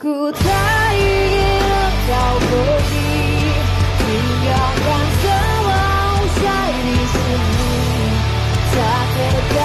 孤太夜到何地？天涯黄色望在你心里，擦黑的。